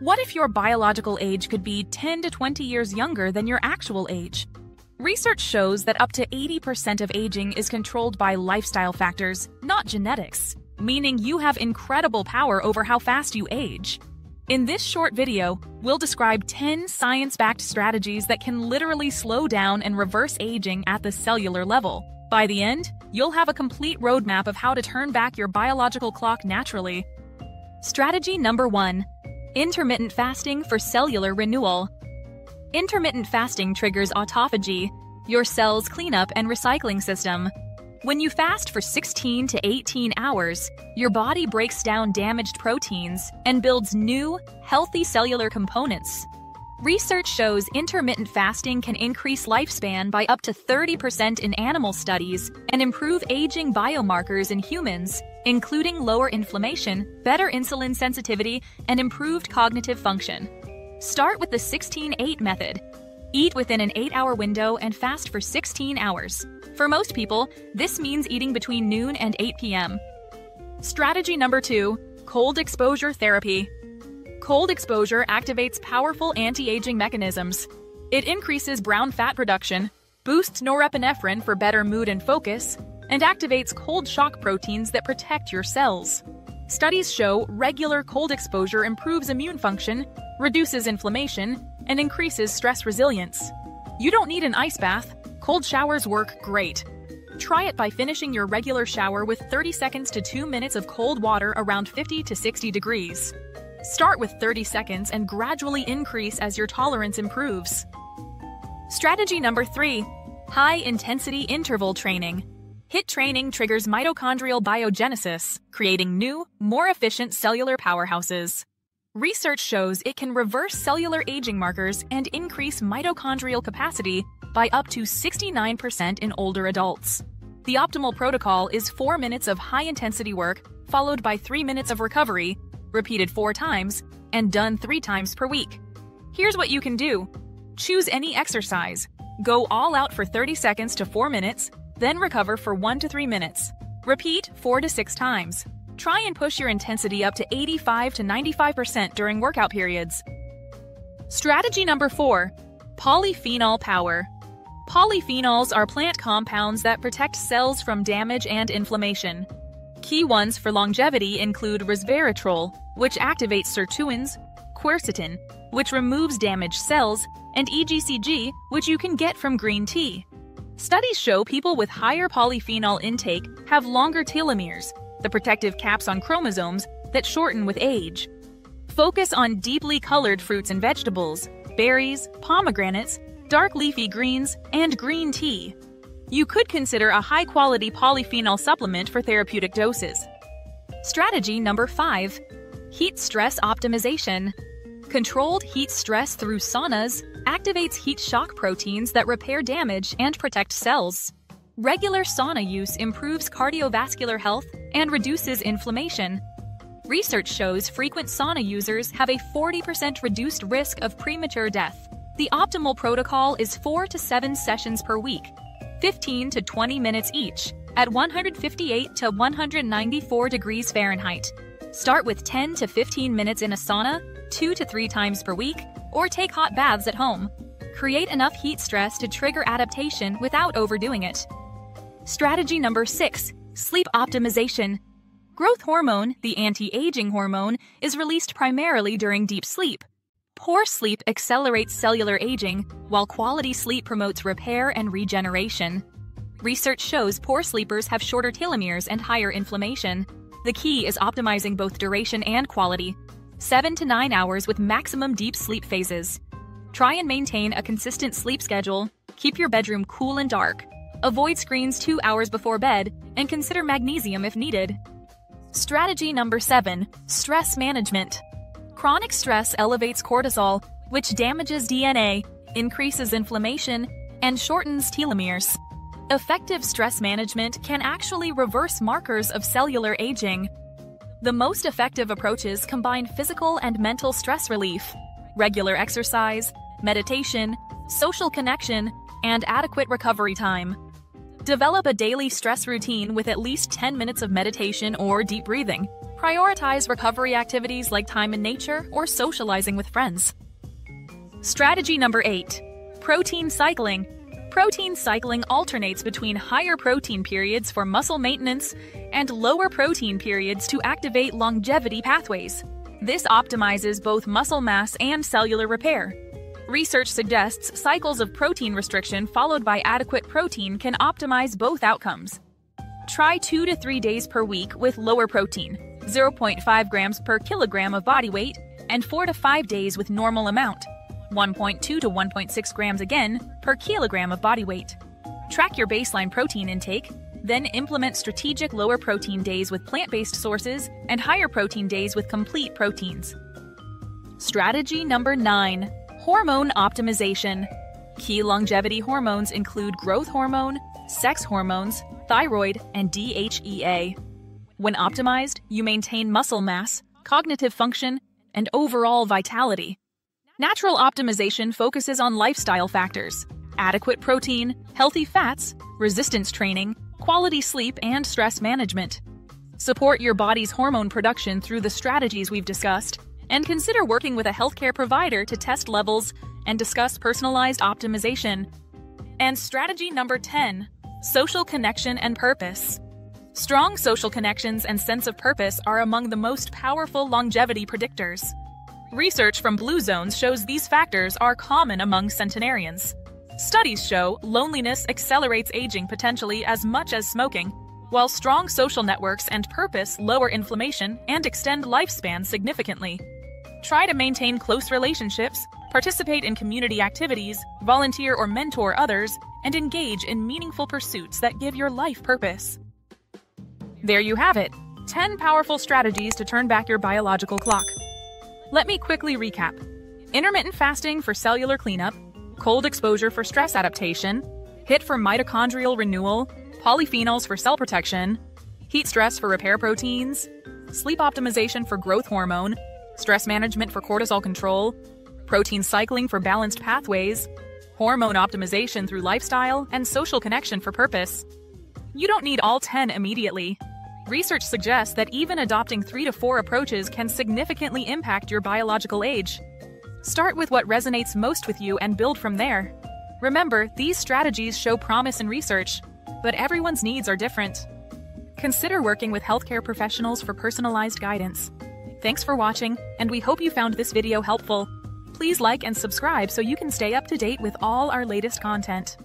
What if your biological age could be 10 to 20 years younger than your actual age? Research shows that up to 80% of aging is controlled by lifestyle factors, not genetics, meaning you have incredible power over how fast you age. In this short video, we'll describe 10 science-backed strategies that can literally slow down and reverse aging at the cellular level. By the end, you'll have a complete roadmap of how to turn back your biological clock naturally. Strategy number 1. Intermittent fasting for cellular renewal. Intermittent fasting triggers autophagy, your cell's cleanup and recycling system. When you fast for 16 to 18 hours, your body breaks down damaged proteins and builds new, healthy cellular components. Research shows intermittent fasting can increase lifespan by up to 30% in animal studies and improve aging biomarkers in humans, including lower inflammation, better insulin sensitivity, and improved cognitive function. Start with the 16 8 method. Eat within an 8 hour window and fast for 16 hours. For most people, this means eating between noon and 8 p.m. Strategy number 2 Cold exposure therapy. Cold exposure activates powerful anti aging mechanisms. It increases brown fat production, boosts norepinephrine for better mood and focus, and activates cold shock proteins that protect your cells. Studies show regular cold exposure improves immune function, reduces inflammation, and increases stress resilience. You don't need an ice bath. Cold showers work great. Try it by finishing your regular shower with 30 seconds to 2 minutes of cold water around 50 to 60 degrees. Start with 30 seconds and gradually increase as your tolerance improves. Strategy number 3 High intensity interval training. HIIT training triggers mitochondrial biogenesis, creating new, more efficient cellular powerhouses. Research shows it can reverse cellular aging markers and increase mitochondrial capacity by up to 69% in older adults. The optimal protocol is 4 minutes of high intensity work, followed by 3 minutes of recovery, repeated 4 times, and done 3 times per week. Here's what you can do choose any exercise, go all out for 30 seconds to 4 minutes, then recover for 1 to 3 minutes. Repeat 4 to 6 times. Try and push your intensity up to 85 to 95% during workout periods. Strategy number 4 Polyphenol Power. Polyphenols are plant compounds that protect cells from damage and inflammation. Key ones for longevity include resveratrol, which activates sirtuins, quercetin, which removes damaged cells, and EGCG, which you can get from green tea. Studies show people with higher polyphenol intake have longer telomeres, the protective caps on chromosomes that shorten with age. Focus on deeply colored fruits and vegetables, berries, pomegranates, dark leafy greens, and green tea. You could consider a high quality polyphenol supplement for therapeutic doses. Strategy number 5 Heat stress optimization. Controlled heat stress through saunas activates heat shock proteins that repair damage and protect cells. Regular sauna use improves cardiovascular health and reduces inflammation. Research shows frequent sauna users have a 40% reduced risk of premature death. The optimal protocol is 4 to 7 sessions per week, 15 to 20 minutes each, at 158 to 194 degrees Fahrenheit. Start with 10 to 15 minutes in a sauna, 2 to 3 times per week, or take hot baths at home. Create enough heat stress to trigger adaptation without overdoing it. Strategy number 6 Sleep optimization. Growth hormone, the anti aging hormone, is released primarily during deep sleep. Poor sleep accelerates cellular aging, while quality sleep promotes repair and regeneration. Research shows poor sleepers have shorter telomeres and higher inflammation. The key is optimizing both duration and quality, 7 to 9 hours with maximum deep sleep phases. Try and maintain a consistent sleep schedule, keep your bedroom cool and dark, avoid screens 2 hours before bed, and consider magnesium if needed. Strategy number 7 Stress Management. Chronic stress elevates cortisol, which damages DNA, increases inflammation, and shortens telomeres. Effective stress management can actually reverse markers of cellular aging. The most effective approaches combine physical and mental stress relief, regular exercise, meditation, social connection, and adequate recovery time. Develop a daily stress routine with at least 10 minutes of meditation or deep breathing, Prioritize recovery activities like time in nature or socializing with friends. Strategy number 8 Protein cycling. Protein cycling alternates between higher protein periods for muscle maintenance and lower protein periods to activate longevity pathways. This optimizes both muscle mass and cellular repair. Research suggests cycles of protein restriction followed by adequate protein can optimize both outcomes. Try 2 to 3 days per week with lower protein, 0.5 grams per kilogram of body weight, and 4 to 5 days with normal amount, 1.2 to 1.6 grams again per kilogram of body weight. Track your baseline protein intake, then implement strategic lower protein days with plant based sources and higher protein days with complete proteins. Strategy number 9 Hormone Optimization. Key longevity hormones include growth hormone, sex hormones, thyroid, and DHEA. When optimized, you maintain muscle mass, cognitive function, and overall vitality. Natural optimization focuses on lifestyle factors adequate protein, healthy fats, resistance training, quality sleep, and stress management. Support your body's hormone production through the strategies we've discussed, and consider working with a healthcare provider to test levels and discuss personalized optimization. And strategy number 10 social connection and purpose. Strong social connections and sense of purpose are among the most powerful longevity predictors. Research from Blue Zones shows these factors are common among centenarians. Studies show loneliness accelerates aging potentially as much as smoking, while strong social networks and purpose lower inflammation and extend lifespan significantly. Try to maintain close relationships, participate in community activities, volunteer or mentor others, and engage in meaningful pursuits that give your life purpose. There you have it 10 powerful strategies to turn back your biological clock. Let me quickly recap intermittent fasting for cellular cleanup, cold exposure for stress adaptation, HIIT for mitochondrial renewal, polyphenols for cell protection, heat stress for repair proteins, sleep optimization for growth hormone, stress management for cortisol control, protein cycling for balanced pathways, hormone optimization through lifestyle, and social connection for purpose. You don't need all 10 immediately. Research suggests that even adopting three to four approaches can significantly impact your biological age. Start with what resonates most with you and build from there. Remember, these strategies show promise in research, but everyone's needs are different. Consider working with healthcare professionals for personalized guidance. Thanks for watching, and we hope you found this video helpful. Please like and subscribe so you can stay up to date with all our latest content.